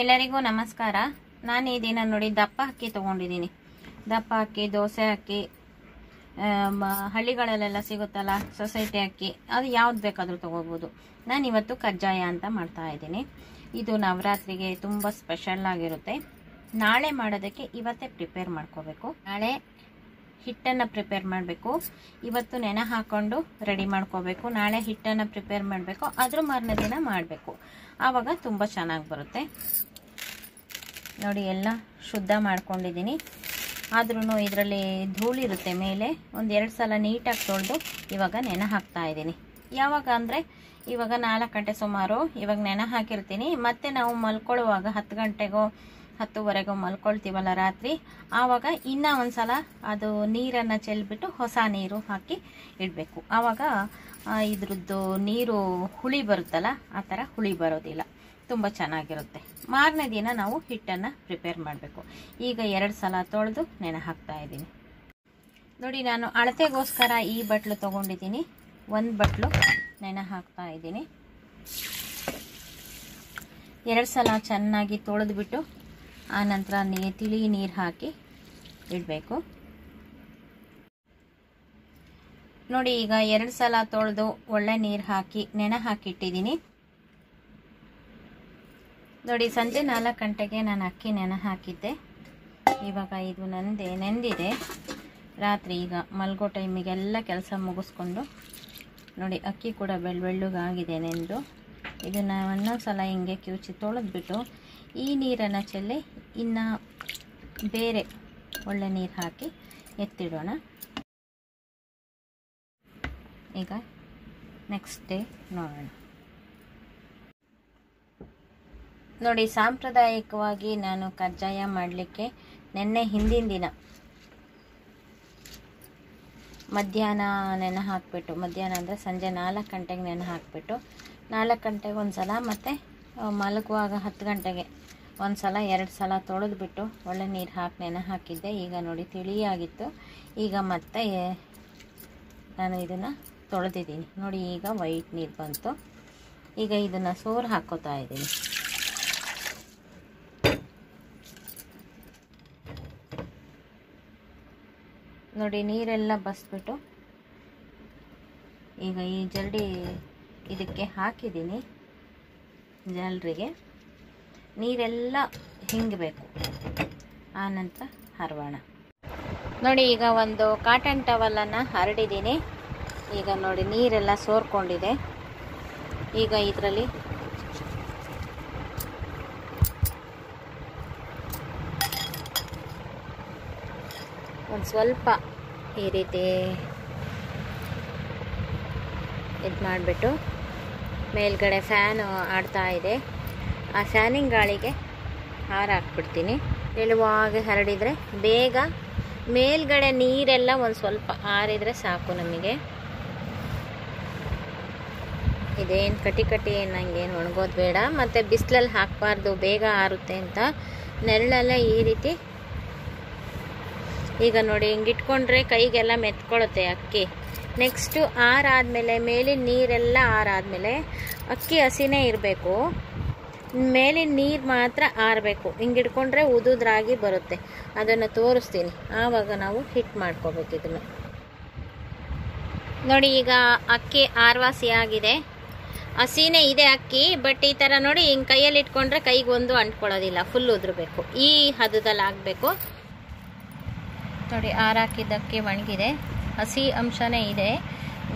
ಎಲ್ಲರಿಗೂ ನಮಸ್ಕಾರ. ನಾನು ಈ ದಿನ ನೋಡಿ ದಪ್ಪ ಅಕ್ಕಿ ತೊಗೊಂಡಿದ್ದೀನಿ. ದಪ್ಪ ಅಕ್ಕಿ, ದೋಸೆ ಅಕ್ಕಿ ಹಳ್ಳಿಗಳಲ್ಲೆಲ್ಲ ಸಿಗುತ್ತಲ್ಲ, ಸೊಸೈಟಿ ಅಕ್ಕಿ, ಅದು ಯಾವ್ದು ಬೇಕಾದರೂ ತೊಗೋಬೋದು. ನಾನು ಇವತ್ತು ಕಜ್ಜಾಯ ಅಂತ ಮಾಡ್ತಾ ಇದ್ದೀನಿ. ಇದು ನವರಾತ್ರಿಗೆ ತುಂಬ ಸ್ಪೆಷಲ್ ಆಗಿರುತ್ತೆ. ನಾಳೆ ಮಾಡೋದಕ್ಕೆ ಇವತ್ತೇ ಪ್ರಿಪೇರ್ ಮಾಡ್ಕೋಬೇಕು. ನಾಳೆ ಹಿಟ್ಟನ್ನು ಪ್ರಿಪೇರ್ ಮಾಡಬೇಕು. ಇವತ್ತು ನೆನೆ ಹಾಕೊಂಡು ರೆಡಿ ಮಾಡ್ಕೋಬೇಕು. ನಾಳೆ ಹಿಟ್ಟನ್ನು ಪ್ರಿಪೇರ್ ಮಾಡಬೇಕು. ಅದ್ರ ಮಾರನೇ ದಿನ ಮಾಡಬೇಕು. ಆವಾಗ ತುಂಬ ಚೆನ್ನಾಗಿ ಬರುತ್ತೆ. ನೋಡಿ, ಎಲ್ಲ ಶುದ್ಧ ಮಾಡ್ಕೊಂಡಿದ್ದೀನಿ. ಆದ್ರೂ ಇದರಲ್ಲಿ ಧೂಳಿರುತ್ತೆ ಮೇಲೆ. ಒಂದು ಎರಡು ಸಲ ನೀಟಾಗಿ ತೊಳೆದು ಇವಾಗ ನೆನೆ ಹಾಕ್ತಾ ಇದ್ದೀನಿ. ಯಾವಾಗ ಅಂದರೆ ಇವಾಗ ನಾಲ್ಕು ಗಂಟೆ ಸುಮಾರು ಇವಾಗ ನೆನೆ ಹಾಕಿರ್ತೀನಿ. ಮತ್ತೆ ನಾವು ಮಲ್ಕೊಳ್ಳುವಾಗ ಹತ್ತು ಗಂಟೆಗೋ ಹತ್ತುವರೆಗೋ ಮಲ್ಕೊಳ್ತೀವಲ್ಲ ರಾತ್ರಿ. ಆವಾಗ ಇನ್ನೂ ಒಂದು ಸಲ ಅದು ನೀರನ್ನು ಚೆಲ್ಬಿಟ್ಟು ಹೊಸ ನೀರು ಹಾಕಿ ಇಡಬೇಕು. ಆವಾಗ ಇದ್ರದ್ದು ನೀರು ಹುಳಿ ಬರುತ್ತಲ್ಲ, ಆ ಥರ ಹುಳಿ ಬರೋದಿಲ್ಲ. ತುಂಬ ಚೆನ್ನಾಗಿರುತ್ತೆ. ಮಾರನೇ ದಿನ ನಾವು ಹಿಟ್ಟನ್ನು ಪ್ರಿಪೇರ್ ಮಾಡಬೇಕು. ಈಗ ಎರಡು ಸಲ ತೊಳೆದು ನೆನೆ ಹಾಕ್ತಾ ಇದ್ದೀನಿ. ನೋಡಿ, ನಾನು ಅಳತೆಗೋಸ್ಕರ ಈ ಬಟ್ಲು ತೊಗೊಂಡಿದ್ದೀನಿ. ಒಂದು ಬಟ್ಲು ನೆನೆ ಹಾಕ್ತಾ ಇದ್ದೀನಿ. ಎರಡು ಸಲ ಚೆನ್ನಾಗಿ ತೊಳೆದ್ಬಿಟ್ಟು ಆನಂತರ ನೀ ತಿಳಿ ನೀರು ಹಾಕಿ ಇಡಬೇಕು. ನೋಡಿ, ಈಗ ಎರಡು ಸಲ ತೊಳೆದು ಒಳ್ಳೆ ನೀರು ಹಾಕಿ ನೆನೆ ಹಾಕಿಟ್ಟಿದ್ದೀನಿ. ನೋಡಿ, ಸಂಜೆ ನಾಲ್ಕು ಗಂಟೆಗೆ ನಾನು ಅಕ್ಕಿ ನೆನೆ ಹಾಕಿದ್ದೆ. ಇವಾಗ ಇದು ನಂದೆ, ನೆಂದಿದೆ. ರಾತ್ರಿ ಈಗ ಮಲ್ಗೋ ಟೈಮಿಗೆಲ್ಲ ಕೆಲಸ ಮುಗಿಸ್ಕೊಂಡು ನೋಡಿ, ಅಕ್ಕಿ ಕೂಡ ಬೆಳ್ಳುಗಾಗಿದೆ ನೆಂದು. ಇದನ್ನು ಒಂದೊಂದು ಸಲ ಹಿಂಗೆ ಕಿವುಚಿ ತೊಳೆದ್ಬಿಟ್ಟು ಈ ನೀರನ್ನು ಚೆಲ್ಲಿ ಇನ್ನು ಬೇರೆ ಒಳ್ಳೆ ನೀರು ಹಾಕಿ ಎತ್ತಿಡೋಣ. ಈಗ ನೆಕ್ಸ್ಟ್ ಡೇ ನೋಡೋಣ. ನೋಡಿ, ಸಾಂಪ್ರದಾಯಿಕವಾಗಿ ನಾನು ಕಜ್ಜಾಯ ಮಾಡಲಿಕ್ಕೆ ನೆನ್ನೆ ಹಿಂದಿನ ದಿನ ಮಧ್ಯಾಹ್ನ ನೆನೆ ಹಾಕಿಬಿಟ್ಟು, ಮಧ್ಯಾಹ್ನ ಅಂದರೆ ಸಂಜೆ ನಾಲ್ಕು ಗಂಟೆಗೆ ನೆನೆ ಹಾಕಿಬಿಟ್ಟು, ನಾಲ್ಕು ಗಂಟೆಗೆ ಒಂದು ಸಲ ಮತ್ತು ಮಲಗುವಾಗ ಹತ್ತು ಗಂಟೆಗೆ ಒಂದು ಸಲ ಎರಡು ಸಲ ತೊಳೆದ್ಬಿಟ್ಟು ಒಳ್ಳೆ ನೀರು ಹಾಕಿ, ನೆನೆ ಹಾಕಿದ್ದೆ. ಈಗ ನೋಡಿ ತಿಳಿಯಾಗಿತ್ತು. ಈಗ ಮತ್ತೆ ನಾನು ಇದನ್ನು ತೊಳೆದಿದ್ದೀನಿ. ನೋಡಿ, ಈಗ ವೈಟ್ ನೀರು ಬಂತು. ಈಗ ಇದನ್ನು ಸೋರು ಹಾಕೋತಾ ಇದ್ದೀನಿ. ನೋಡಿ, ನೀರೆಲ್ಲ ಬಸ್ಬಿಟ್ಟು ಈಗ ಈ ಜಲ್ಡಿ ಇದಕ್ಕೆ ಹಾಕಿದ್ದೀನಿ ಜಲ್ರಿಗೆ. ನೀರೆಲ್ಲ ಹಿಂಗಬೇಕು ಆನಂತರ ಹರವಾಣ. ನೋಡಿ, ಈಗ ಒಂದು ಕಾಟನ್ ಟವಲನ್ನು ಹರಡಿದ್ದೀನಿ. ಈಗ ನೋಡಿ, ನೀರೆಲ್ಲ ಸೋರ್ಕೊಂಡಿದೆ. ಈಗ ಇದರಲ್ಲಿ ಒಂದು ಸ್ವಲ್ಪ ಈ ರೀತಿ ಇದು ಮಾಡಿಬಿಟ್ಟು ಮೇಲ್ಗಡೆ ಫ್ಯಾನು ಆಡ್ತಾ ಇದೆ. ಆ ಶಾನಿಂಗ್ ಗಾಳಿಗೆ ಹಾರ ಹಾಕ್ಬಿಡ್ತೀನಿ. ತೆಳುವಾಗಿ ಹರಡಿದರೆ ಬೇಗ ಮೇಲ್ಗಡೆ ನೀರೆಲ್ಲ ಒಂದು ಸ್ವಲ್ಪ ಆರಿದರೆ ಸಾಕು ನಮಗೆ. ಇದೇನು ಕಟಿ ಕಟಿ ನಂಗೇನು ಒಣಗೋದು ಬೇಡ. ಮತ್ತು ಬಿಸಿಲಲ್ಲಿ ಹಾಕಬಾರ್ದು, ಬೇಗ ಆರುತ್ತೆ ಅಂತ. ನೆರಳೆಲ್ಲ ಈ ರೀತಿ ಈಗ ನೋಡಿ ಹಿಂಗಿಟ್ಕೊಂಡ್ರೆ ಕೈಗೆಲ್ಲ ಮೆತ್ಕೊಳುತ್ತೆ ಅಕ್ಕಿ. ನೆಕ್ಸ್ಟು ಆರಾದಮೇಲೆ ಮೇಲಿನ ನೀರೆಲ್ಲ ಆರಾದಮೇಲೆ ಅಕ್ಕಿ ಹಸಿನೇ ಇರಬೇಕು. ಮೇಲಿನ ನೀರು ಮಾತ್ರ ಆರಬೇಕು. ಹಿಂಗೆ ಹಿಡ್ಕೊಂಡ್ರೆ ಉದುದ್ರಾಗಿ ಬರುತ್ತೆ. ಅದನ್ನು ತೋರಿಸ್ತೀನಿ. ಆವಾಗ ನಾವು ಹಿಟ್ ಮಾಡ್ಕೋಬೇಕು ಇದನ್ನು. ನೋಡಿ, ಈಗ ಅಕ್ಕಿ ಆರ್ವಾಸಿ ಆಗಿದೆ. ಹಸಿನೇ ಇದೆ ಅಕ್ಕಿ ಬಟ್ ಈ ಥರ ನೋಡಿ ಹಿಂಗೆ ಕೈಯಲ್ಲಿ ಇಟ್ಕೊಂಡ್ರೆ ಕೈಗೆ ಒಂದು ಅಂಟ್ಕೊಳ್ಳೋದಿಲ್ಲ. ಫುಲ್ ಉದುರಬೇಕು. ಈ ಹದದಲ್ಲಿ ಆಗಬೇಕು ನೋಡಿ, ಆರಾಕಿದ್ದಕ್ಕೆ ಒಣಗಿದೆ. ಹಸಿ ಅಂಶನೇ ಇದೆ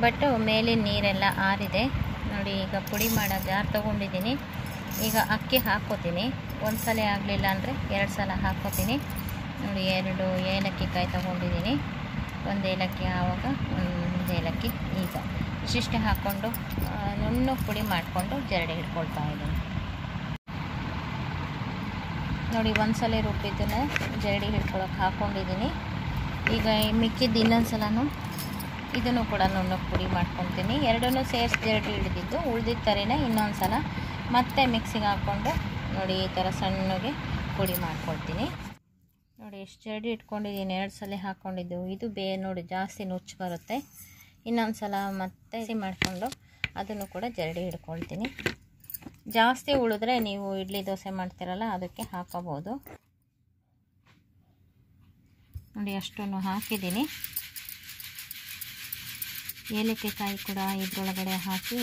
ಬಟ್ ಮೇಲಿನ ನೀರೆಲ್ಲ ಆರಿದೆ. ನೋಡಿ, ಈಗ ಪುಡಿ ಮಾಡೋ ಜಾರ್ ತೊಗೊಂಡಿದ್ದೀನಿ. ಈಗ ಅಕ್ಕಿ ಹಾಕ್ಕೋತೀನಿ. ಒಂದು ಸಲ ಆಗಲಿಲ್ಲ ಅಂದರೆ ಎರಡು ಸಲ ಹಾಕ್ಕೋತೀನಿ. ನೋಡಿ, ಎರಡು ಏಲಕ್ಕಿ ಕಾಯಿ ತೊಗೊಂಡಿದ್ದೀನಿ. ಒಂದು ಏಲಕ್ಕಿ ಆವಾಗ ಒಂದು ಏಲಕ್ಕಿ ಈಗ. ಇಷ್ಟಿಷ್ಟೇ ಹಾಕ್ಕೊಂಡು ನುಣ್ಣು ಪುಡಿ ಮಾಡಿಕೊಂಡು ಜರಡಿ ಹಿಡ್ಕೊಳ್ತಾ ಇದ್ದೀನಿ. ನೋಡಿ, ಒಂದು ಸಲ ರುಬ್ಬಿದ್ದನ್ನು ಜರಡಿ ಹಿಡ್ಕೊಳಕ್ಕೆ ಹಾಕ್ಕೊಂಡಿದ್ದೀನಿ. ಈಗ ಮಿಕ್ಕಿದ್ದು ಇನ್ನೊಂದು ಸಲನೂ ಇದನ್ನು ಕೂಡ ನುಣ್ಣಗೆ ಪುಡಿ ಮಾಡ್ಕೊತೀನಿ. ಎರಡನ್ನೂ ಸೇರಿಸಿ ಜರಡಿ ಹಿಡಿದಿದ್ದು ಉಳ್ದಿದ್ದ ಥರನೇ ಇನ್ನೊಂದು ಸಲ ಮತ್ತೆ ಮಿಕ್ಸಿಗೆ ಹಾಕ್ಕೊಂಡು ನೋಡಿ ಈ ಥರ ಸಣ್ಣಗೆ ಪುಡಿ ಮಾಡ್ಕೊಳ್ತೀನಿ. ನೋಡಿ ಎಷ್ಟು ಜರಡಿ ಇಟ್ಕೊಂಡಿದ್ದೀನಿ, ಎರಡು ಸಲ ಹಾಕ್ಕೊಂಡಿದ್ದು ಇದು ಬೇ ನೋಡಿ ಜಾಸ್ತಿ ನುಚ್ಚು ಬರುತ್ತೆ. ಇನ್ನೊಂದು ಸಲ ಮತ್ತೆ ಮಾಡಿಕೊಂಡು ಅದನ್ನು ಕೂಡ ಜರಡಿ ಹಿಡ್ಕೊಳ್ತೀನಿ ಜಾಸ್ತಿ ಉಳಿದ್ರೆ ನೀವು ಇಡ್ಲಿ ದೋಸೆ ಮಾಡ್ತೀರಲ್ಲ, ಅದಕ್ಕೆ ಹಾಕೋಬೋದು. ನೋಡಿ ಅಷ್ಟನ್ನು ಹಾಕಿದ್ದೀನಿ. ಏಲಕ್ಕೆ ಕಾಯಿ ಕೂಡ ಇದ್ರೊಳಗಡೆ ಹಾಕಿ,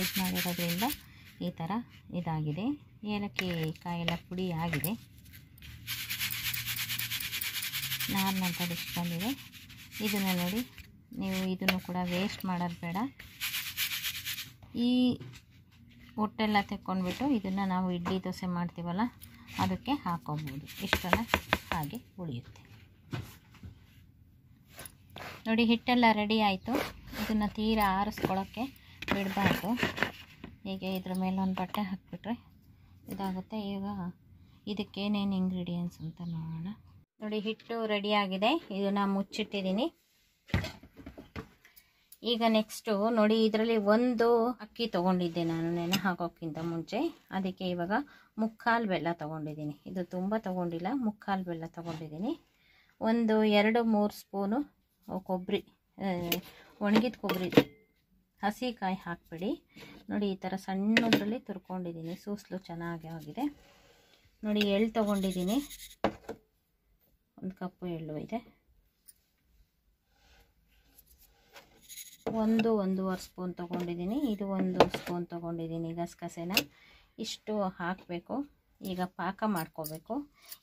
ಇದು ಮಾಡಿರೋದ್ರಿಂದ ಈ ಥರ ಇದಾಗಿದೆ. ಏಲಕ್ಕಿ ಕಾಯೆಲ್ಲ ಪುಡಿ ಆಗಿದೆ. ನಾರ್ಮಲ್ ಡಿಶ್ ಬಂದಿದೆ. ಇದನ್ನು ನೋಡಿ, ನೀವು ಇದನ್ನು ಕೂಡ ವೇಸ್ಟ್ ಮಾಡೋದು ಬೇಡ. ಈ ಹೊಟ್ಟೆಲ್ಲ ತೆಕ್ಕೊಂಡ್ಬಿಟ್ಟು ಇದನ್ನು ನಾವು ಇಡ್ಲಿ ದೋಸೆ ಮಾಡ್ತೀವಲ್ಲ, ಅದಕ್ಕೆ ಹಾಕೋಬೋದು. ಇಷ್ಟೆಲ್ಲ ಹಾಗೆ ಉಳಿಯುತ್ತೆ. ನೋಡಿ, ಹಿಟ್ಟೆಲ್ಲ ರೆಡಿ ಆಯಿತು. ಇದನ್ನು ತೀರಾ ಆರಿಸ್ಕೊಳ್ಳೋಕ್ಕೆ ಬಿಡಬಾರ್ದು. ಹೀಗೆ ಇದ್ರ ಒಂದು ಬಟ್ಟೆ ಹಾಕಿಬಿಟ್ರೆ ಇದಾಗುತ್ತೆ. ಈಗ ಇದಕ್ಕೇನೇನು ಇಂಗ್ರೀಡಿಯೆಂಟ್ಸ್ ಅಂತ ನೋಡೋಣ. ನೋಡಿ, ಹಿಟ್ಟು ರೆಡಿಯಾಗಿದೆ ಇದನ್ನು ಮುಚ್ಚಿಟ್ಟಿದ್ದೀನಿ. ಈಗ ನೆಕ್ಸ್ಟು ನೋಡಿ, ಇದರಲ್ಲಿ ಒಂದು ಅಕ್ಕಿ ತೊಗೊಂಡಿದ್ದೆ ನಾನು ನೆನೆ ಹಾಕೋಕ್ಕಿಂತ ಮುಂಚೆ. ಅದಕ್ಕೆ ಇವಾಗ ಮುಕ್ಕಾಲು ಬೆಲ್ಲ ತೊಗೊಂಡಿದ್ದೀನಿ. ಇದು ತುಂಬ ತೊಗೊಂಡಿಲ್ಲ, ಮುಕ್ಕಾಲು ಬೆಲ್ಲ ತೊಗೊಂಡಿದ್ದೀನಿ. ಒಂದು ಎರಡು ಮೂರು ಸ್ಪೂನು ಕೊಬ್ಬರಿ ಒಣಗಿದ ಕೊಬ್ಬರಿ ಹಸಿಕಾಯಿ ಹಾಕಬೇಡಿ. ನೋಡಿ, ಈ ಥರ ಸಣ್ಣದ್ರಲ್ಲಿ ತುರ್ಕೊಂಡಿದ್ದೀನಿ. ಸೂಸ್ಲು ಚೆನ್ನಾಗಿ ಆಗಿದೆ. ನೋಡಿ, ಎಳ್ಳು ತೊಗೊಂಡಿದ್ದೀನಿ. ಒಂದು ಕಪ್ಪು ಎಳ್ಳು ಇದೆ. ಒಂದು ಒಂದೂವರೆ ಸ್ಪೂನ್ ತೊಗೊಂಡಿದ್ದೀನಿ. ಇದು ಒಂದು ಸ್ಪೂನ್ ತೊಗೊಂಡಿದ್ದೀನಿ ಗಸಗಸೆನ. ಇಷ್ಟು ಹಾಕಬೇಕು. ಈಗ ಪಾಕ ಮಾಡ್ಕೋಬೇಕು.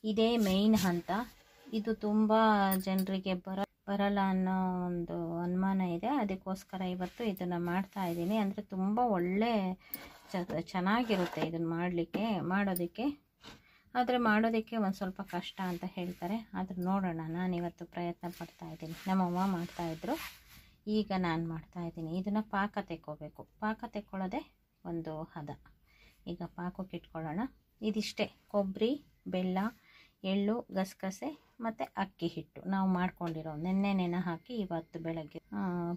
ಇದೇ ಮೇಯ್ನ್ ಹಂತ. ಇದು ತುಂಬ ಜನರಿಗೆ ಬರ ಬರಲ್ಲ ಅನ್ನೋ ಒಂದು ಅನುಮಾನ ಇದೆ. ಅದಕ್ಕೋಸ್ಕರ ಇವತ್ತು ಇದನ್ನು ಮಾಡ್ತಾ ಇದ್ದೀನಿ. ಅಂದರೆ ತುಂಬ ಒಳ್ಳೆ ಚೆನ್ನಾಗಿರುತ್ತೆ ಇದನ್ನು ಮಾಡಲಿಕ್ಕೆ, ಮಾಡೋದಕ್ಕೆ. ಆದರೆ ಮಾಡೋದಕ್ಕೆ ಒಂದು ಸ್ವಲ್ಪ ಕಷ್ಟ ಅಂತ ಹೇಳ್ತಾರೆ. ಆದ್ರೆ ನೋಡೋಣ. ನಾನಿವತ್ತು ಪ್ರಯತ್ನ ಪಡ್ತಾ ಇದ್ದೀನಿ. ನಮ್ಮಮ್ಮ ಮಾಡ್ತಾಯಿದ್ರು ಈಗ ನಾನು ಮಾಡ್ತಾ ಇದ್ದೀನಿ. ಇದನ್ನು ಪಾಕ ತೆಕ್ಕೋಬೇಕು. ಪಾಕ ತೆಕ್ಕೊಳ್ಳೋದೆ ಒಂದು ಹದ. ಈಗ ಪಾಕಕ್ಕೆ ಇಟ್ಕೊಳ್ಳೋಣ. ಇದಿಷ್ಟೇ. ಕೊಬ್ಬರಿ ಬೆಲ್ಲ ಎಳ್ಳು, ಗಸಗಸೆ ಮತ್ತು ಅಕ್ಕಿ ಹಿಟ್ಟು. ನಾವು ಮಾಡ್ಕೊಂಡಿರೋ ನೆನ್ನೆ ನೆನೆ ಹಾಕಿ ಇವತ್ತು ಬೆಳಗ್ಗೆ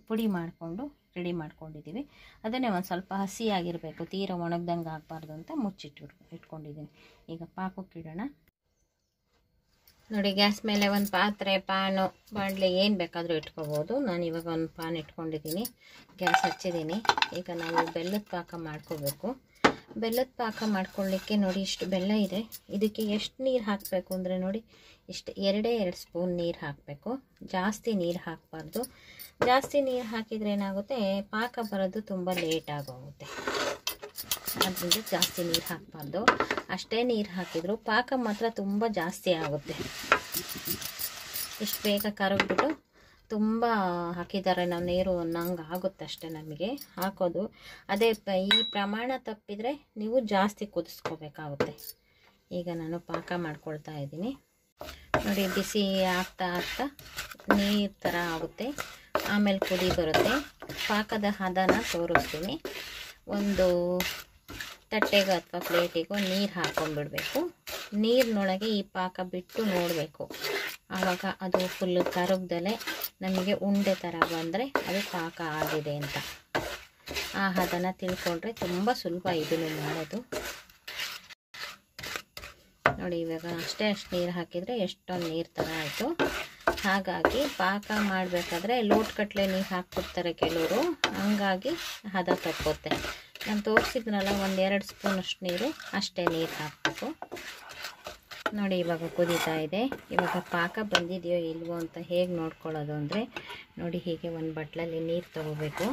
ಪುಡಿ ಮಾಡಿಕೊಂಡು ರೆಡಿ ಮಾಡ್ಕೊಂಡಿದ್ದೀವಿ ಅದನ್ನೇ ಒಂದು ಸ್ವಲ್ಪ ಹಸಿಯಾಗಿರಬೇಕು, ತೀರ ಒಣಗ್ದಂಗೆ ಆಗಬಾರ್ದು ಅಂತ ಮುಚ್ಚಿಟ್ಟು ಇಟ್ಕೊಂಡಿದ್ದೀನಿ ಈಗ ಪಾಕಕ್ಕೆ ಇಡೋಣ. ನೋಡಿ, ಗ್ಯಾಸ್ ಮೇಲೆ ಒಂದು ಪಾತ್ರೆ, ಪಾನು, ಬಾಣಲೆ ಏನು ಬೇಕಾದರೂ ಇಟ್ಕೋಬೋದು. ನಾನು ಇವಾಗ ಒಂದು ಪಾನ್ ಇಟ್ಕೊಂಡಿದ್ದೀನಿ ಗ್ಯಾಸ್ ಹಚ್ಚಿದ್ದೀನಿ ಈಗ ನಾವು ಬೆಲ್ಲದ ಪಾಕ ಮಾಡ್ಕೋಬೇಕು. ಬೆಲ್ಲದ ಪಾಕ ಮಾಡ್ಕೊಳ್ಳಿಕ್ಕೆ ನೋಡಿ ಇಷ್ಟು ಬೆಲ್ಲ ಇದೆ. ಇದಕ್ಕೆ ಎಷ್ಟು ನೀರು ಹಾಕಬೇಕು ಅಂದರೆ ನೋಡಿ, ಇಷ್ಟು ಎರಡೇ ಎರಡು ಸ್ಪೂನ್ ನೀರು ಹಾಕಬೇಕು. ಜಾಸ್ತಿ ನೀರು ಹಾಕಬಾರ್ದು. ಜಾಸ್ತಿ ನೀರು ಹಾಕಿದರೆ ಏನಾಗುತ್ತೆ? ಪಾಕ ಬರೋದು ತುಂಬ ಲೇಟ್ ಆಗೋಗುತ್ತೆ. ಅದರಿಂದ ಜಾಸ್ತಿ ನೀರು ಹಾಕಬಾರ್ದು. ಅಷ್ಟೇ ನೀರು ಹಾಕಿದ್ರು ಪಾಕ ಮಾತ್ರ ತುಂಬ ಜಾಸ್ತಿ ಆಗುತ್ತೆ. ಇಷ್ಟು ಬೇಗ ಕರಗ್ಬಿಟ್ಟು ತುಂಬ ಹಾಕಿದ್ದಾರೆ ನಾವು ನೀರು ನಂಗೆ ಆಗುತ್ತೆ ಅಷ್ಟೇ ನಮಗೆ, ಹಾಕೋದು. ಅದೇ ಈ ಪ್ರಮಾಣ ತಪ್ಪಿದರೆ ನೀವು ಜಾಸ್ತಿ ಕುದಿಸ್ಕೋಬೇಕಾಗುತ್ತೆ. ಈಗ ನಾನು ಪಾಕ ಮಾಡ್ಕೊಳ್ತಾ ಇದ್ದೀನಿ. ನೋಡಿ, ಬಿಸಿ ಆಗ್ತಾ ಆಗ್ತಾ ನೀರು ಥರ ಆಗುತ್ತೆ. ಆಮೇಲೆ ಕುದಿ ಬರುತ್ತೆ. ಪಾಕದ ಹದನ ತೋರಿಸ್ತೀನಿ. ಒಂದು ತಟ್ಟೆಗೋ ಅಥವಾ ಪ್ಲೇಟಿಗೋ ನೀರು ಹಾಕ್ಕೊಂಡ್ಬಿಡಬೇಕು ನೀರಿನೊಳಗೆ ಈ ಪಾಕ ಬಿಟ್ಟು ನೋಡಬೇಕು. ಆವಾಗ ಅದು ಫುಲ್ ಕರಗ್ದಲೆ ನಮಗೆ ಉಂಡೆ ಥರ ಬಂದರೆ ಅದು ಪಾಕ ಆಗಿದೆ ಅಂತ. ಆ ಹದನ ತಿಳ್ಕೊಂಡ್ರೆ ತುಂಬ ಸುಲಭ ಇದನ್ನು ಮಾಡೋದು. ನೋಡಿ, ಇವಾಗ ಅಷ್ಟೇ ಅಷ್ಟು ನೀರು ಹಾಕಿದರೆ ಎಷ್ಟೊಂದು ನೀರು ಥರ ಆಯಿತು. ಹಾಗಾಗಿ ಪಾಕ ಮಾಡಬೇಕಾದ್ರೆ ಲೋಟ್ಗಟ್ಟಲೆ ನೀರು ಹಾಕ್ಬಿಡ್ತಾರೆ ಕೆಲವರು. ಹಂಗಾಗಿ ಹದ ತಕ್ಕೋತೆ ನಾನು ತೋರಿಸಿದ್ನಲ್ಲ, ಒಂದು ಎರಡು ಸ್ಪೂನ್ ಅಷ್ಟು ನೀರು, ಅಷ್ಟೇ ನೀರು ಹಾಕಬೇಕು ನೋಡಿ ಇವಾಗ ಕುದೀತಾ ಇದೆ. ಇವಾಗ ಪಾಕ ಬಂದಿದೆಯೋ ಇಲ್ವೋ ಅಂತ ಹೇಗೆ ನೋಡ್ಕೊಳ್ಳೋದು ಅಂದರೆ, ನೋಡಿ ಹೀಗೆ ಒಂದು ಬಟ್ಲಲ್ಲಿ ನೀರು ತಗೋಬೇಕು.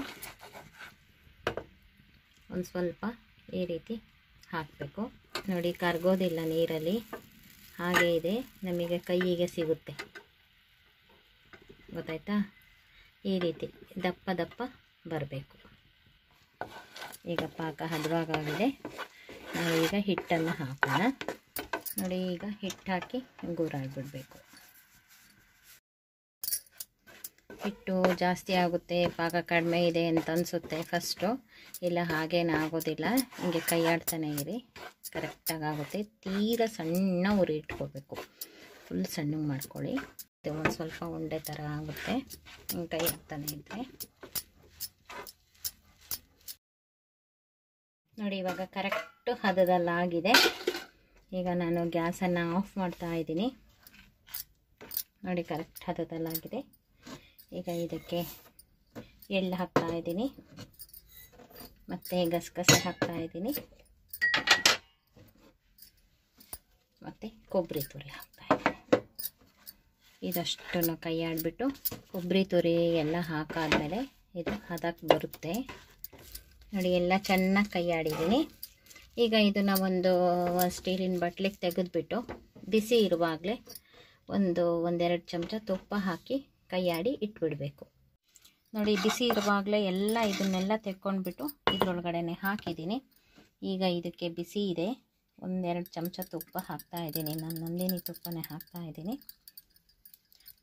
ಒಂದು ಸ್ವಲ್ಪ ಈ ರೀತಿ ಹಾಕಬೇಕು. ನೋಡಿ ಕರ್ಗೋದಿಲ್ಲ ನೀರಲ್ಲಿ. ಹಾಗೆ ಇದೆ. ನಮಗೆ ಕೈಯಿಗೆ ಸಿಗುತ್ತೆ. ಗೊತ್ತಾಯ್ತಾ? ಈ ರೀತಿ ದಪ್ಪ ದಪ್ಪ ಬರಬೇಕು. ಈಗ ಪಾಕ ಹದವಾಗಿದೆ ನಾವು ಈಗ ಹಿಟ್ಟನ್ನು ಹಾಕೋಣ. ನೋಡಿ, ಈಗ ಹಿಟ್ಟು ಹಾಕಿ ಗೂರಾಡ್ಬಿಡ್ಬೇಕು ಹಿಟ್ಟು ಜಾಸ್ತಿ ಆಗುತ್ತೆ, ಪಾಕ ಕಡಿಮೆ ಇದೆ ಅಂತ ಅನಿಸುತ್ತೆ ಫಸ್ಟು ಇಲ್ಲ, ಹಾಗೇನು ಆಗೋದಿಲ್ಲ. ಹಿಂಗೆ ಕೈ ಆಡ್ತಾನೆ ಇರಿ ಕರೆಕ್ಟಾಗಿ ಆಗುತ್ತೆ. ತೀರ ಸಣ್ಣ ಉರಿ ಇಟ್ಕೋಬೇಕು. ಫುಲ್ ಸಣ್ಣಗೆ ಮಾಡ್ಕೊಳ್ಳಿ. ಒಂದು ಸ್ವಲ್ಪ ಉಂಡೆ ಥರ ಆಗುತ್ತೆ. ಹಿಂಗೆ ಕೈ ಆಗ್ತಾನೆ ಇದ್ದರೆ ನೋಡಿ, ಇವಾಗ ಕರೆಕ್ಟು ಹದದಲ್ಲಾಗಿದೆ. ಈಗ ನಾನು ಗ್ಯಾಸನ್ನು ಆಫ್ ಮಾಡ್ತಾ ಇದ್ದೀನಿ. ನೋಡಿ ಕರೆಕ್ಟ್ ಹದದಲ್ಲಾಗಿದೆ. ಈಗ ಇದಕ್ಕೆ ಎಳ್ಳು ಹಾಕ್ತಾ ಇದ್ದೀನಿ. ಮತ್ತು ಗಸಗಸೆ ಹಾಕ್ತಾ ಇದ್ದೀನಿ. ಮತ್ತು ಕೊಬ್ಬರಿ ತುರಿ ಹಾಕ್ತಾ ಇದ್ದೀನಿ. ಇದಷ್ಟನ್ನು ಕೈ ಆಡಿಬಿಟ್ಟು ಕೊಬ್ಬರಿ ತುರಿ ಎಲ್ಲ ಹಾಕಾದ್ಮೇಲೆ ಇದು ಹದಕ್ಕೆ ಬರುತ್ತೆ. ನೋಡಿ, ಎಲ್ಲ ಚೆನ್ನಾಗಿ ಕೈ ಆಡಿದ್ದೀನಿ ಈಗ ಇದನ್ನು ಒಂದು ಸ್ಟೀಲಿನ ಬಟ್ಲಿಗೆ ತೆಗೆದುಬಿಟ್ಟು ಬಿಸಿ ಇರುವಾಗಲೇ ಒಂದು, ಒಂದೆರಡು ಚಮಚ ತುಪ್ಪ ಹಾಕಿ ಕೈಯಾಡಿ ಇಟ್ಬಿಡಬೇಕು. ನೋಡಿ, ಬಿಸಿ ಇರುವಾಗಲೇ ಎಲ್ಲ ಇದನ್ನೆಲ್ಲ ತೆಕ್ಕೊಂಡ್ಬಿಟ್ಟು ಇದ್ರೊಳಗಡೆನೆ ಹಾಕಿದ್ದೀನಿ. ಈಗ ಇದಕ್ಕೆ ಬಿಸಿ ಇದೆ. ಒಂದೆರಡು ಚಮಚ ತುಪ್ಪ ಹಾಕ್ತಾ ಇದ್ದೀನಿ. ನಾನು ನಂದಿನಿ ತುಪ್ಪನೇ ಹಾಕ್ತಾ ಇದ್ದೀನಿ.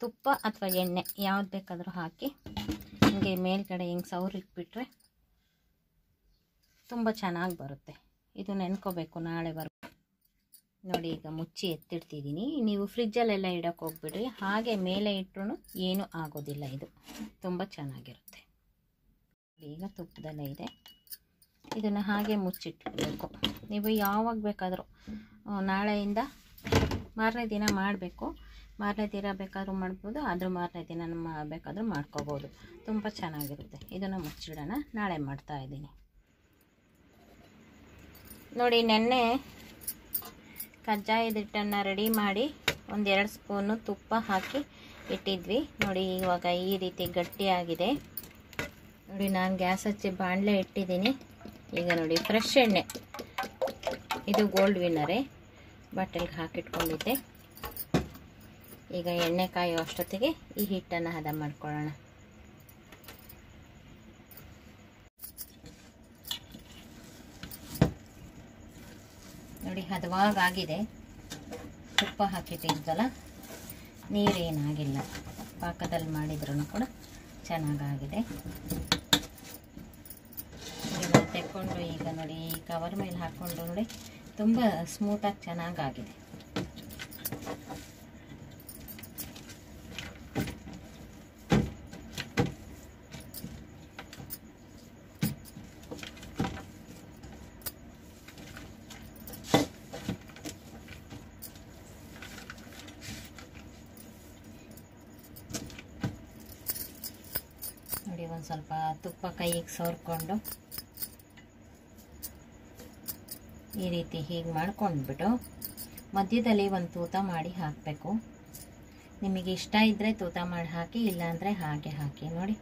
ತುಪ್ಪ ಅಥವಾ ಎಣ್ಣೆ ಯಾವ್ದು ಬೇಕಾದರೂ ಹಾಕಿ ಹಿಂಗೆ ಮೇಲ್ಗಡೆ ಹಿಂಗೆ ಸೌರಿಟ್ಬಿಟ್ರೆ ತುಂಬ ಚೆನ್ನಾಗಿ ಬರುತ್ತೆ. ಇದು ನೆನ್ಕೋಬೇಕು, ನಾಳೆ ಬರ್ಬೋದು ನೋಡಿ, ಈಗ ಮುಚ್ಚಿ ಎತ್ತಿಡ್ತಿದ್ದೀನಿ. ನೀವು ಫ್ರಿಜ್ಜಲ್ಲೆಲ್ಲ ಇಡೋಕ್ಕೆ ಹೋಗ್ಬಿಡ್ರಿ. ಹಾಗೆ ಮೇಲೆ ಇಟ್ಟರು ಏನೂ ಆಗೋದಿಲ್ಲ ಇದು. ತುಂಬ ಚೆನ್ನಾಗಿರುತ್ತೆ. ಈಗ ತುಪ್ಪದಲ್ಲೇ ಇದೆ. ಇದನ್ನು ಹಾಗೆ ಮುಚ್ಚಿಟ್ಬೇಕು ನೀವು ಯಾವಾಗ ಬೇಕಾದರೂ ನಾಳೆಯಿಂದ ಮಾರನೇ ದಿನ ಮಾಡಬೇಕು. ಮಾರನೇ ದಿನ ಬೇಕಾದರೂ ಮಾಡ್ಬೋದು, ಆದರೂ ಮಾರನೇ ದಿನ ಬೇಕಾದರೂ ಮಾಡ್ಕೋಬೋದು. ತುಂಬ ಚೆನ್ನಾಗಿರುತ್ತೆ. ಇದನ್ನು ಮುಚ್ಚಿಡೋಣ. ನಾಳೆ ಮಾಡ್ತಾ ಇದ್ದೀನಿ. ನೋಡಿ, ನೆನ್ನೆ ಕಜ್ಜಾಯದ ಹಿಟ್ಟನ್ನು ರೆಡಿ ಮಾಡಿ ಒಂದೆರಡು ಸ್ಪೂನು ತುಪ್ಪ ಹಾಕಿ ಇಟ್ಟಿದ್ವಿ. ನೋಡಿ, ಇವಾಗ ಈ ರೀತಿ ಗಟ್ಟಿಯಾಗಿದೆ. ನೋಡಿ, ನಾನು ಗ್ಯಾಸ್ ಹಚ್ಚಿ ಬಾಣಲೆ ಇಟ್ಟಿದ್ದೀನಿ. ಈಗ ನೋಡಿ ಫ್ರೆಶ್ ಎಣ್ಣೆ. ಇದು ಗೋಲ್ಡ್ ವಿನ್ನರೇ ಬಾಟಲ್ಗೆ ಹಾಕಿಟ್ಕೊಂಡಿದ್ದೆ. ಈಗ ಎಣ್ಣೆ ಕಾಯೋ ಅಷ್ಟೊತ್ತಿಗೆ ಈ ಹಿಟ್ಟನ್ನು ಹದ ಮಾಡ್ಕೊಳ್ಳೋಣ. ನೋಡಿ ಹದವಾಗಿದೆ ತುಪ್ಪ ಹಾಕಿಟ್ಟಿದ್ದಲ್ಲ ನೀರೇನಾಗಿಲ್ಲ. ಪಾಕದಲ್ಲಿ ಮಾಡಿದ್ರೂ ಕೂಡ ಚೆನ್ನಾಗಾಗಿದೆ. ತೆಕ್ಕೊಂಡು ಈಗ ನೋಡಿ, ಈ ಕವರ್ ಮೇಲೆ ಹಾಕ್ಕೊಂಡು ನೋಡಿ, ತುಂಬ ಸ್ಮೂತಾಗಿ ಚೆನ್ನಾಗಾಗಿದೆ. ಒಂದು ಸ್ವಲ್ಪ ತುಪ್ಪ ಕೈಗೆ ಸೋರ್ಕೊಂಡು ಈ ರೀತಿ ಹೀಗೆ ಮಾಡ್ಕೊಂಡ್ಬಿಟ್ಟು ಮಧ್ಯದಲ್ಲಿ ಒಂದು ತೂತ ಮಾಡಿ ಹಾಕಬೇಕು. ನಿಮಗೆ ಇಷ್ಟ ಇದ್ದರೆ ತೂತ ಮಾಡಿ ಹಾಕಿ, ಇಲ್ಲಾಂದರೆ ಹಾಗೆ ಹಾಕಿ ನೋಡಿ.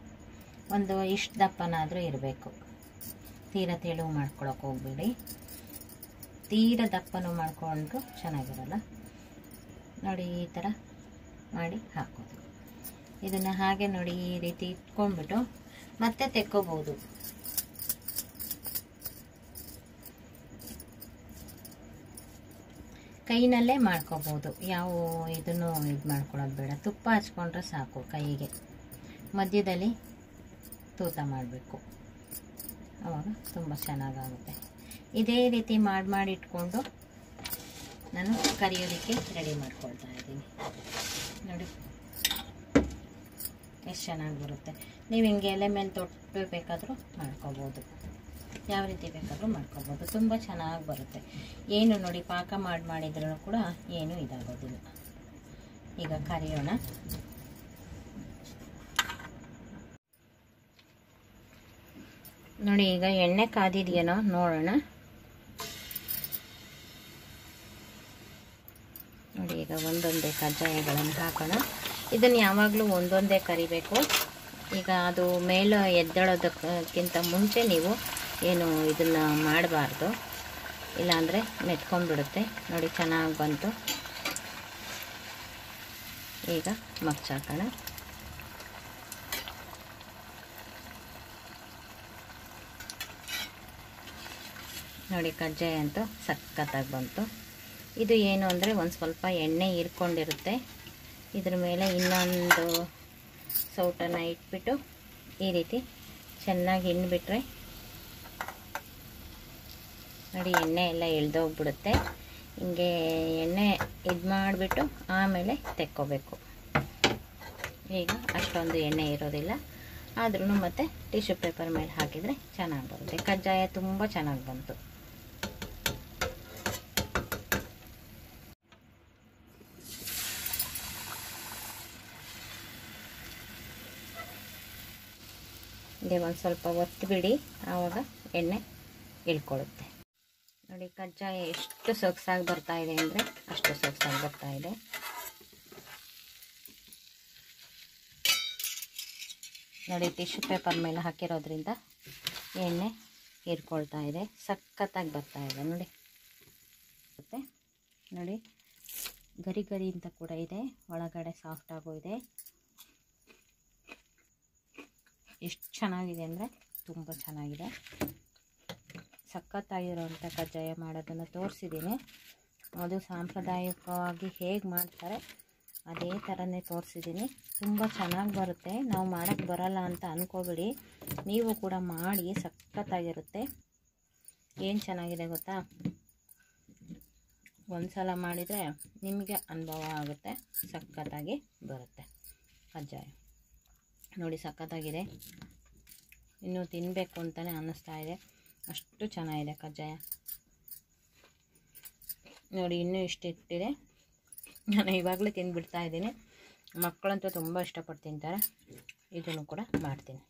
ಒಂದು ಇಷ್ಟು ದಪ್ಪನಾದರೂ ಇರಬೇಕು. ತೀರ ತೆಳು ಮಾಡ್ಕೊಳಕ್ಕೆ ಹೋಗ್ಬೇಡಿ. ತೀರ ದಪ್ಪನೂ ಮಾಡ್ಕೊಂಡ್ರು ಚೆನ್ನಾಗಿರಲ್ಲ. ನೋಡಿ, ಈ ಥರ ಮಾಡಿ ಹಾಕೋದು. ಇದನ್ನು ಹಾಗೆ ನೋಡಿ ಈ ರೀತಿ ಇಟ್ಕೊಂಡ್ಬಿಟ್ಟು ಮತ್ತೆ ತೆಕ್ಕೋಬಹುದು. ಕೈನಲ್ಲೇ ಮಾಡ್ಕೋಬಹುದು. ಯಾವ ಇದನ್ನು ಇದು ಮಾಡ್ಕೊಳ್ಳೋದು ಬೇಡ. ತುಪ್ಪ ಹಚ್ಕೊಂಡ್ರೆ ಸಾಕು ಕೈಗೆ. ಮಧ್ಯದಲ್ಲಿ ತೂತ ಮಾಡಬೇಕು. ಅವಾಗ ತುಂಬ ಚೆನ್ನಾಗಾಗುತ್ತೆ. ಇದೇ ರೀತಿ ಮಾಡಿ ಮಾಡಿ ಇಟ್ಕೊಂಡು ನಾನು ಕರಿಯೋದಕ್ಕೆ ರೆಡಿ ಮಾಡ್ಕೊಳ್ತಾ ಇದ್ದೀನಿ. ನೋಡಿ, ಎಷ್ಟು ಚೆನ್ನಾಗಿ ಬರುತ್ತೆ. ನೀವು ಹಿಂಗೆ ಎಲೆ ಮೇಲೆ ತೊಟ್ಟು ಬೇಕಾದರೂ ಮಾಡ್ಕೋಬೋದು. ಯಾವ ರೀತಿ ಬೇಕಾದರೂ ಮಾಡ್ಕೋಬೋದು. ತುಂಬ ಚೆನ್ನಾಗಿ ಬರುತ್ತೆ. ಏನು ನೋಡಿ ಪಾಕ ಮಾಡಿ ಮಾಡಿದ್ರೂ ಕೂಡ ಏನೂ ಇದಾಗೋದಿಲ್ಲ. ಈಗ ಕರಿಯೋಣ. ನೋಡಿ, ಈಗ ಎಣ್ಣೆ ಕಾದಿದೆಯೇನೋ ನೋಡೋಣ. ನೋಡಿ, ಈಗ ಒಂದೊಂದೇ ಕಜ್ಜಾಯಗಳನ್ನು ಹಾಕೋಣ. ಇದನ್ನು ಯಾವಾಗಲೂ ಒಂದೊಂದೇ ಕರಿಬೇಕು. ಈಗ ಅದು ಮೇಲೆ ಎದ್ದೇಳೋದಕ್ಕಿಂತ ಮುಂಚೆ ನೀವು ಏನು ಇದನ್ನು ಮಾಡಬಾರ್ದು. ಇಲ್ಲಾಂದರೆ ಮೆತ್ಕೊಂಡ್ಬಿಡುತ್ತೆ. ನೋಡಿ, ಚೆನ್ನಾಗಿ ಬಂತು. ಈಗ ಮಗ್ಚಾಕೋಣ. ನೋಡಿ, ಕಜ್ಜಾಯ ಅಂತೂ ಸಖತ್ತಾಗಿ ಬಂತು. ಇದು ಏನು ಅಂದರೆ ಒಂದು ಸ್ವಲ್ಪ ಎಣ್ಣೆ ಹೀರ್ಕೊಂಡಿರುತ್ತೆ. ಇದ್ರ ಮೇಲೆ ಇನ್ನೊಂದು ಸೌಟನ್ನು ಇಟ್ಬಿಟ್ಟು ಈ ರೀತಿ ಚೆನ್ನಾಗಿ ಹಿಂಡ್ಬಿಟ್ರೆ ನೋಡಿ ಎಣ್ಣೆ ಎಲ್ಲ ಎಳ್ದೋಗ್ಬಿಡುತ್ತೆ. ಹಿಂಗೆ ಎಣ್ಣೆ ಇದು ಮಾಡಿಬಿಟ್ಟು ಆಮೇಲೆ ತೆಕ್ಕೋಬೇಕು. ಈಗ ಅಷ್ಟೊಂದು ಎಣ್ಣೆ ಇರೋದಿಲ್ಲ. ಆದ್ರೂ ಮತ್ತೆ ಟಿಶ್ಯೂ ಪೇಪರ್ ಮೇಲೆ ಹಾಕಿದರೆ ಚೆನ್ನಾಗಿ ಬರುತ್ತೆ. ಕಜ್ಜಾಯ ತುಂಬ ಚೆನ್ನಾಗಿ ಬಂತು. ಇದೆ ಒಂದು ಸ್ವಲ್ಪ ಒತ್ತಿಬಿಡಿ ಆವಾಗ ಎಣ್ಣೆ ಇಳ್ಕೊಳ್ಳುತ್ತೆ. ನೋಡಿ, ಕಜ್ಜಾಯ ಎಷ್ಟು ಸೊಗಸಾಗಿ ಬರ್ತಾ ಇದೆ ಅಂದರೆ ಅಷ್ಟು ಸೊಗಸಾಗಿ ಬರ್ತಾ ಇದೆ. ನೋಡಿ, ಟಿಶ್ಯೂ ಪೇಪರ್ ಮೇಲೆ ಹಾಕಿರೋದ್ರಿಂದ ಎಣ್ಣೆ ಹೀರ್ಕೊಳ್ತಾ ಇದೆ. ಸಖತ್ತಾಗಿ ಬರ್ತಾ ಇದೆ. ನೋಡಿ. ಮತ್ತೆ ನೋಡಿ, ಗರಿ ಗರಿ ಅಂತ ಕೂಡ ಇದೆ. ಒಳಗಡೆ ಸಾಫ್ಟ್ ಆಗೋ ಇದೆ. ಎಷ್ಟು ಚೆನ್ನಾಗಿದೆ ಅಂದರೆ ತುಂಬ ಚೆನ್ನಾಗಿದೆ. ಸಖತ್ತಾಗಿರೋವಂಥ ಕಜ್ಜಾಯ ಮಾಡೋದನ್ನು ತೋರಿಸಿದ್ದೀನಿ ಅದು ಸಾಂಪ್ರದಾಯಿಕವಾಗಿ ಹೇಗೆ ಮಾಡ್ತಾರೆ ಅದೇ ಥರನೇ ತೋರಿಸಿದ್ದೀನಿ ತುಂಬ ಚೆನ್ನಾಗಿ ಬರುತ್ತೆ. ನಾವು ಮಾಡೋಕ್ಕೆ ಬರಲ್ಲ ಅಂತ ಅಂದ್ಕೋಬೇಡಿ ನೀವು ಕೂಡ ಮಾಡಿ, ಸಖತ್ತಾಗಿರುತ್ತೆ. ಏನು ಚೆನ್ನಾಗಿದೆ ಗೊತ್ತಾ? ಒಂದು ಸಲ ಮಾಡಿದರೆ ನಿಮಗೆ ಅನುಭವ ಆಗುತ್ತೆ. ಸಖತ್ತಾಗಿ ಬರುತ್ತೆ ಕಜ್ಜಾಯ. ನೋಡಿ ಸಖತ್ತಾಗಿದೆ. ಇನ್ನೂ ತಿನ್ನಬೇಕು ಅಂತಲೇ ಅನ್ನಿಸ್ತಾ ಇದೆ. ಅಷ್ಟು ಚೆನ್ನಾಗಿದೆ ಕಜ್ಜಾಯ ನೋಡಿ, ಇನ್ನೂ ಇಷ್ಟು ಇಟ್ಟಿದೆ ನಾನು ಇವಾಗಲೇ ತಿಂದುಬಿಡ್ತಾ ಇದ್ದೀನಿ. ಮಕ್ಕಳಂತೂ ತುಂಬ ಇಷ್ಟಪಟ್ಟು ತಿಂತಾರೆ. ಇದನ್ನು ಕೂಡ ಮಾಡ್ತೀನಿ.